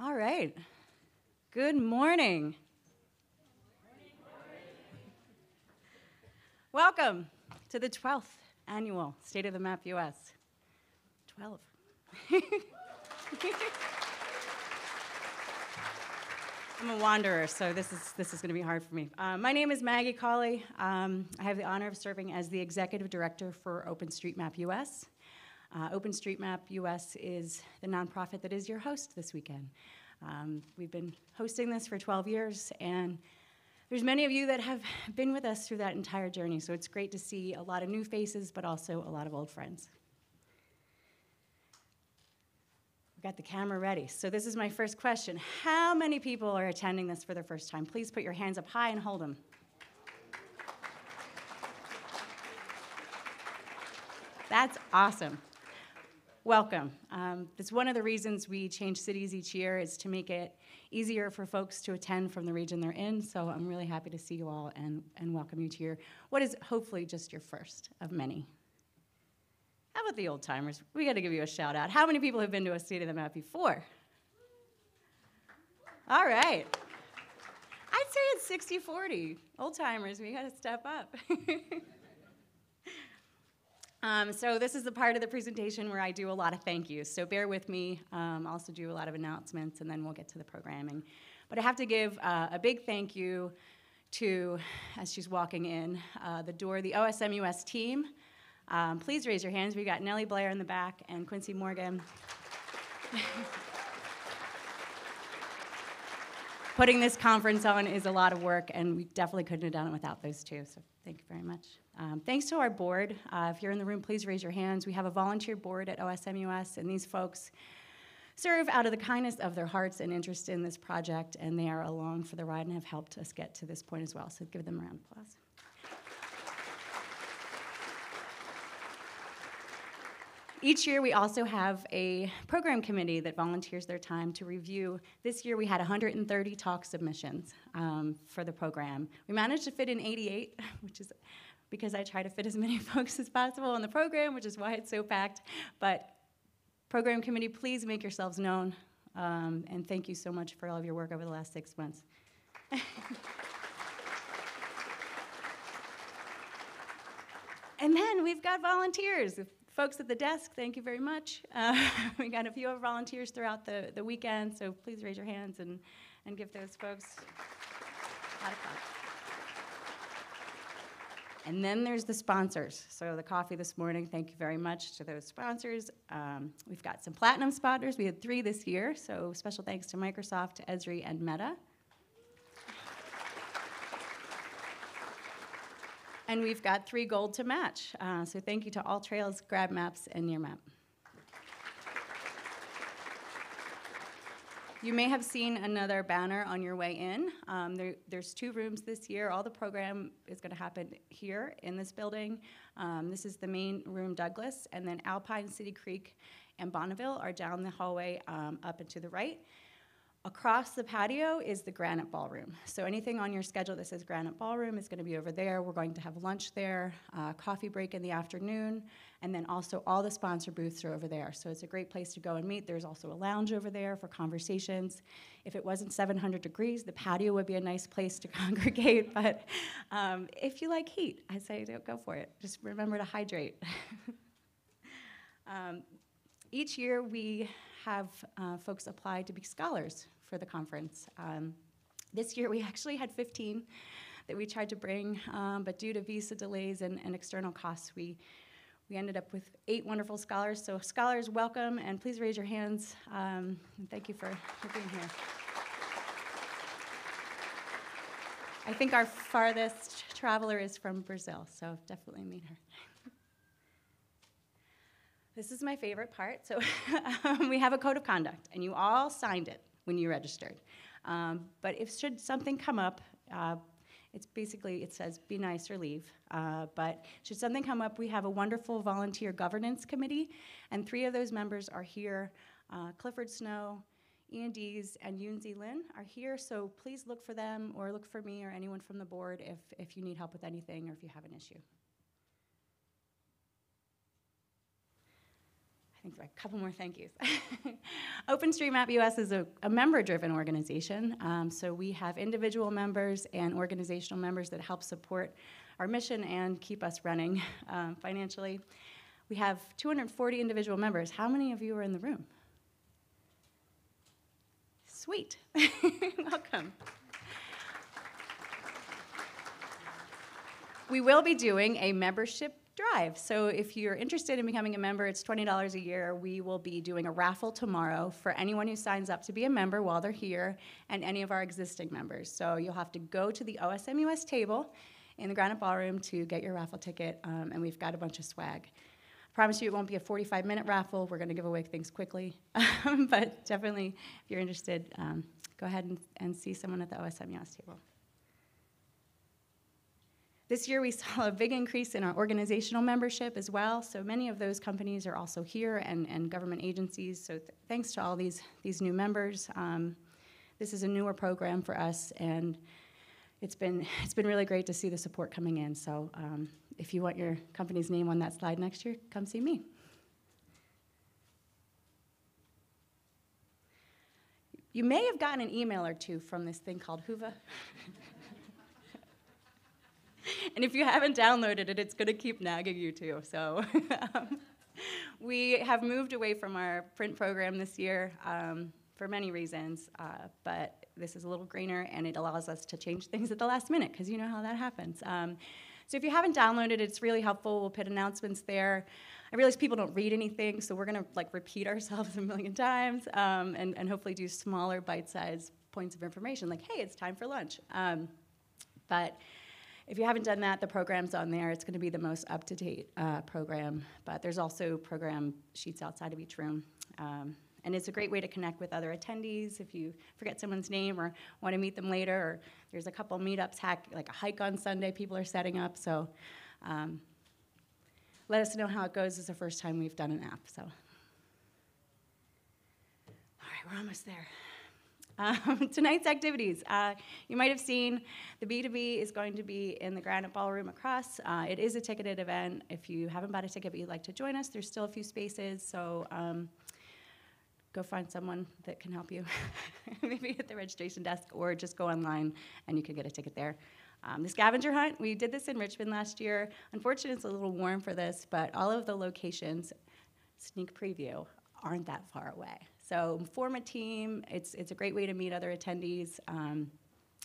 All right. Good morning. Welcome to the 12th annual State of the Map US. 12. I'm a wanderer, so this is, this is going to be hard for me. Uh, my name is Maggie Cawley. Um, I have the honor of serving as the Executive Director for OpenStreetMap US. Uh, OpenStreetMap US is the nonprofit that is your host this weekend. Um, we've been hosting this for 12 years, and there's many of you that have been with us through that entire journey, so it's great to see a lot of new faces, but also a lot of old friends. We've got the camera ready. So this is my first question. How many people are attending this for the first time? Please put your hands up high and hold them. That's awesome. Welcome. Um, it's one of the reasons we change cities each year is to make it easier for folks to attend from the region they're in. So I'm really happy to see you all and, and welcome you to your, what is hopefully just your first of many. How about the old timers? We got to give you a shout out. How many people have been to a State of the Map before? All right. I'd say it's 60 40. Old timers, we got to step up. um, so, this is the part of the presentation where I do a lot of thank yous. So, bear with me. Um, I also do a lot of announcements, and then we'll get to the programming. But I have to give uh, a big thank you to, as she's walking in uh, the door, the OSMUS team. Um, please raise your hands. We've got Nellie Blair in the back and Quincy Morgan. Putting this conference on is a lot of work, and we definitely couldn't have done it without those two, so thank you very much. Um, thanks to our board. Uh, if you're in the room, please raise your hands. We have a volunteer board at OSMUS, and these folks serve out of the kindness of their hearts and interest in this project, and they are along for the ride and have helped us get to this point as well. So give them a round of applause. Each year, we also have a program committee that volunteers their time to review. This year, we had 130 talk submissions um, for the program. We managed to fit in 88, which is because I try to fit as many folks as possible in the program, which is why it's so packed. But program committee, please make yourselves known. Um, and thank you so much for all of your work over the last six months. and then we've got volunteers folks at the desk, thank you very much. Uh, we got a few of volunteers throughout the, the weekend, so please raise your hands and, and give those folks a lot of fun. And then there's the sponsors. So the coffee this morning, thank you very much to those sponsors. Um, we've got some platinum sponsors. We had three this year, so special thanks to Microsoft, Esri, and Meta. And we've got three gold to match. Uh, so thank you to All Trails, Grab Maps, and Nearmap. You may have seen another banner on your way in. Um, there, there's two rooms this year. All the program is going to happen here in this building. Um, this is the main room, Douglas, and then Alpine, City Creek, and Bonneville are down the hallway um, up and to the right. Across the patio is the Granite Ballroom. So anything on your schedule that says Granite Ballroom is going to be over there. We're going to have lunch there, uh, coffee break in the afternoon, and then also all the sponsor booths are over there. So it's a great place to go and meet. There's also a lounge over there for conversations. If it wasn't 700 degrees, the patio would be a nice place to congregate. But um, if you like heat, I say don't go for it. Just remember to hydrate. um, each year we have uh, folks apply to be scholars for the conference. Um, this year we actually had 15 that we tried to bring, um, but due to visa delays and, and, external costs, we, we ended up with eight wonderful scholars. So scholars, welcome, and please raise your hands. Um, thank you for, for being here. I think our farthest traveler is from Brazil, so definitely meet her. This is my favorite part. So um, we have a code of conduct, and you all signed it when you registered. Um, but if should something come up, uh, it's basically it says be nice or leave. Uh, but should something come up, we have a wonderful volunteer governance committee, and three of those members are here. Uh, Clifford Snow, Ian Dees, and Yunzi Lin are here, so please look for them or look for me or anyone from the board if, if you need help with anything or if you have an issue. I think a couple more thank yous. OpenStreetMap US is a, a member driven organization. Um, so we have individual members and organizational members that help support our mission and keep us running um, financially. We have 240 individual members. How many of you are in the room? Sweet. Welcome. We will be doing a membership drive. So if you're interested in becoming a member, it's $20 a year. We will be doing a raffle tomorrow for anyone who signs up to be a member while they're here and any of our existing members. So you'll have to go to the OSMUS table in the Granite Ballroom to get your raffle ticket, um, and we've got a bunch of swag. I promise you it won't be a 45 minute raffle. We're going to give away things quickly. but definitely, if you're interested, um, go ahead and, and see someone at the OSMUS table. This year, we saw a big increase in our organizational membership as well. So many of those companies are also here and, and government agencies. So th thanks to all these, these new members. Um, this is a newer program for us, and it's been, it's been really great to see the support coming in. So um, if you want your company's name on that slide next year, come see me. You may have gotten an email or two from this thing called Whova. and if you haven't downloaded it, it's going to keep nagging you too. So um, we have moved away from our print program this year um, for many reasons, uh, but this is a little greener and it allows us to change things at the last minute because you know how that happens. Um, so if you haven't downloaded it, it's really helpful. We'll put announcements there. I realize people don't read anything, so we're going to like repeat ourselves a million times um, and, and hopefully do smaller bite-sized points of information like, hey, it's time for lunch. Um, but if you haven't done that, the program's on there. It's going to be the most up to date uh, program, but there's also program sheets outside of each room. Um, and it's a great way to connect with other attendees if you forget someone's name or want to meet them later. Or there's a couple meetups, hack, like a hike on Sunday, people are setting up. So um, let us know how it goes. It's the first time we've done an app. So, all right, we're almost there. Um, tonight's activities. Uh, you might have seen the B2B is going to be in the Granite Ballroom across. Uh, it is a ticketed event. If you haven't bought a ticket but you'd like to join us, there's still a few spaces. So um, go find someone that can help you, maybe at the registration desk, or just go online and you can get a ticket there. Um, the scavenger hunt, we did this in Richmond last year. Unfortunately, it's a little warm for this, but all of the locations, sneak preview, aren't that far away. So form a team. It's, it's a great way to meet other attendees um,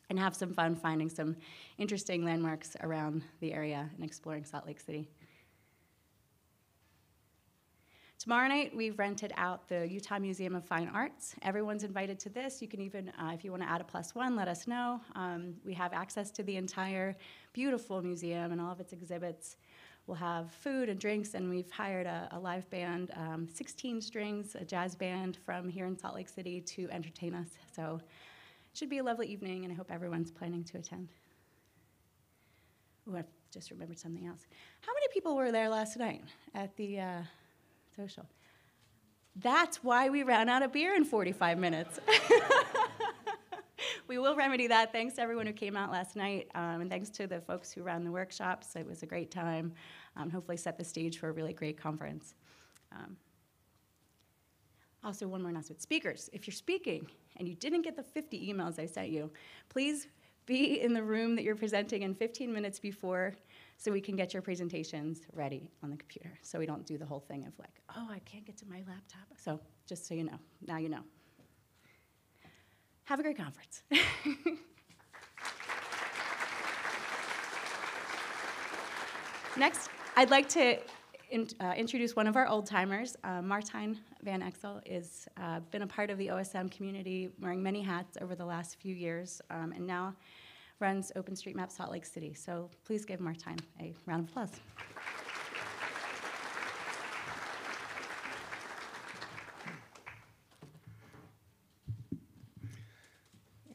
and have some fun finding some interesting landmarks around the area and exploring Salt Lake City. Tomorrow night, we've rented out the Utah Museum of Fine Arts. Everyone's invited to this. You can even, uh, if you want to add a plus one, let us know. Um, we have access to the entire beautiful museum and all of its exhibits. We'll have food and drinks, and we've hired a, a live band, um, 16 strings, a jazz band from here in Salt Lake City to entertain us. So it should be a lovely evening, and I hope everyone's planning to attend. Oh, I just remembered something else. How many people were there last night at the uh, social? That's why we ran out of beer in 45 minutes. we will remedy that. Thanks to everyone who came out last night, um, and thanks to the folks who ran the workshops. It was a great time. Um, hopefully, set the stage for a really great conference. Um, also, one more announcement: speakers. If you're speaking and you didn't get the 50 emails I sent you, please be in the room that you're presenting in 15 minutes before so we can get your presentations ready on the computer so we don't do the whole thing of like oh i can't get to my laptop so just so you know now you know have a great conference. Next, I'd like to in, uh, introduce one of our old timers. Uh, Martijn Van Exel has uh, been a part of the OSM community, wearing many hats over the last few years, um, and now runs OpenStreetMap Salt Lake City. So please give Martijn a round of applause.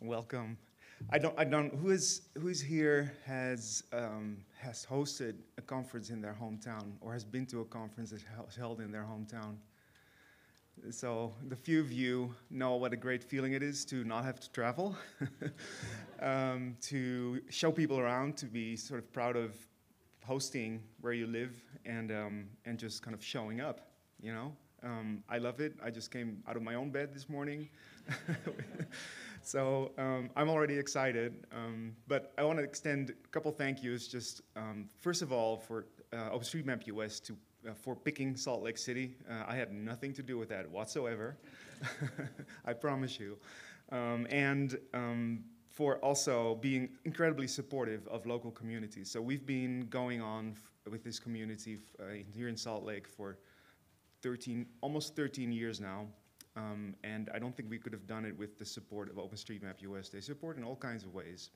Welcome. I don't, I don't, who is, who's here has, um, has hosted a conference in their hometown or has been to a conference that's held in their hometown? So the few of you know what a great feeling it is to not have to travel, um, to show people around, to be sort of proud of hosting where you live and, um, and just kind of showing up, you know? Um, I love it. I just came out of my own bed this morning. so um, I'm already excited. Um, but I want to extend a couple thank yous. Just um, first of all, for uh, OpenStreetMap US to uh, for picking Salt Lake City. Uh, I had nothing to do with that whatsoever. I promise you. Um, and um, for also being incredibly supportive of local communities. So we've been going on with this community uh, here in Salt Lake for 13, almost 13 years now. Um, and I don't think we could have done it with the support of OpenStreetMap US. They support in all kinds of ways.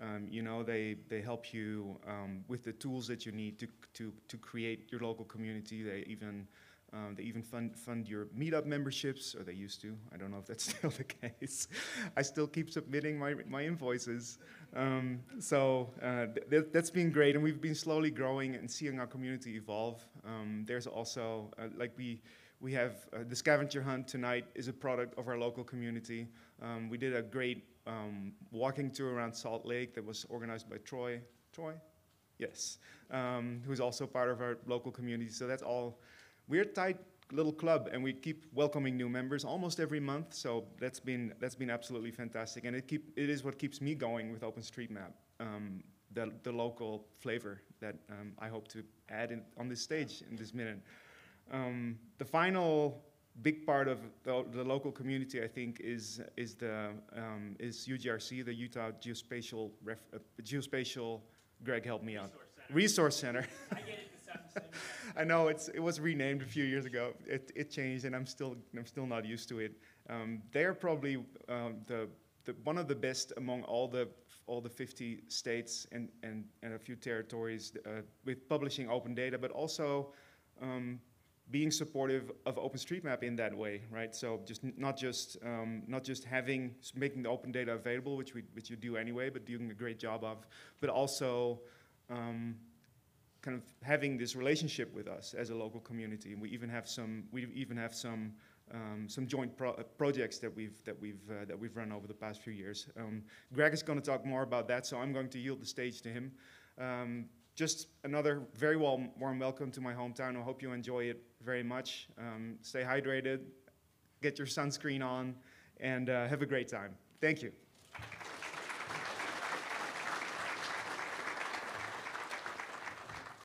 Um, you know, they, they help you um, with the tools that you need to, to, to create your local community. They even, um, they even fund, fund your meetup memberships, or they used to. I don't know if that's still the case. I still keep submitting my, my invoices. Um, so uh, th- that's been great, and we've been slowly growing and seeing our community evolve. Um, there's also, uh, like we, we have uh, the scavenger hunt tonight is a product of our local community. Um, we did a great um, walking tour around Salt Lake that was organized by Troy. Troy? Yes. Um, who's also part of our local community. So that's all. We're a tight little club, and we keep welcoming new members almost every month. So that's been that's been absolutely fantastic, and it keep it is what keeps me going with OpenStreetMap. Um, the, the local flavor that um, I hope to add in, on this stage in this minute. Um, the final big part of the, the, local community, I think, is is the um, is UGRC, the Utah Geospatial Ref, uh, Geospatial. Greg, help me out. Resource Center. I get it. the sound the same. I know it's it was renamed a few years ago. It, it changed, and I'm still I'm still not used to it. Um, they're probably um, the, the one of the best among all the all the 50 states and and, and a few territories uh, with publishing open data, but also um, being supportive of OpenStreetMap in that way, right? So just not just um, not just having making the open data available, which we which you do anyway, but doing a great job of, but also um, kind of having this relationship with us as a local community. And we even have some we even have some um, some joint pro- uh, projects that we've that we've uh, that we've run over the past few years. Um, Greg is going to talk more about that, so I'm going to yield the stage to him. Just another very warm, warm welcome to my hometown. I hope you enjoy it very much. Um, stay hydrated, get your sunscreen on, and uh, have a great time. Thank you.